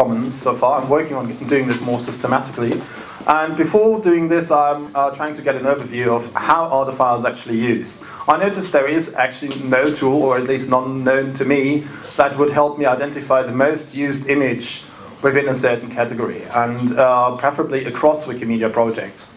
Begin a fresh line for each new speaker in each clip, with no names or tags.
Commons so far. I'm working on doing this more systematically. And before doing this, I'm uh, trying to get an overview of how are the files actually used. I noticed there is actually no tool, or at least none known to me, that would help me identify the most used image within a certain category, and uh, preferably across Wikimedia projects.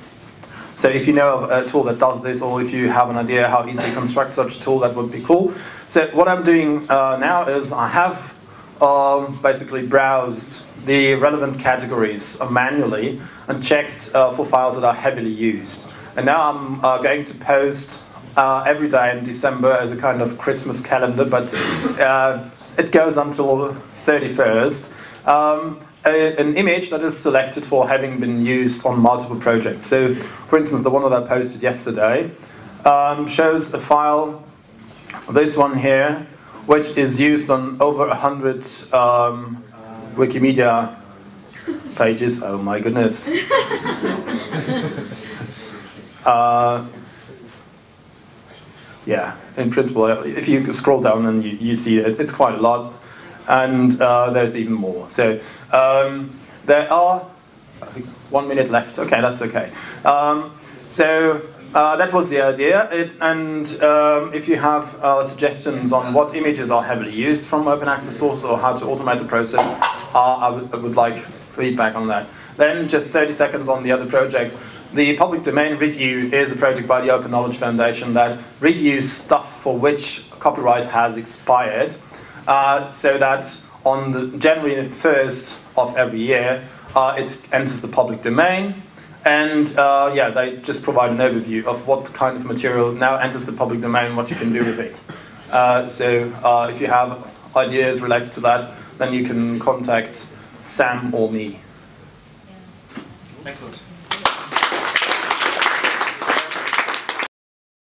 So if you know of a tool that does this, or if you have an idea how easily construct such a tool, that would be cool. So what I'm doing uh, now is I have um, basically browsed the relevant categories uh, manually and checked uh, for files that are heavily used. And now I'm uh, going to post uh, every day in December as a kind of Christmas calendar, but uh, it goes until 31st. Um, a, an image that is selected for having been used on multiple projects. So, for instance, the one that I posted yesterday um, shows a file, this one here, which is used on over 100 um, Wikimedia pages. Oh my goodness. uh, yeah, in principle, if you scroll down and you, you see it, it's quite a lot and uh, there's even more. So um, there are one minute left. Okay, that's okay. Um, so uh, that was the idea. It, and um, if you have uh, suggestions on what images are heavily used from open access sources or how to automate the process, uh, I, would, I would like feedback on that. Then just 30 seconds on the other project. The public domain review is a project by the Open Knowledge Foundation that reviews stuff for which copyright has expired uh, so that on the January 1st of every year, uh, it enters the public domain. And uh, yeah, they just provide an overview of what kind of material now enters the public domain, what you can do with it. Uh, so uh, if you have ideas related to that, then you can contact Sam or me.
Excellent.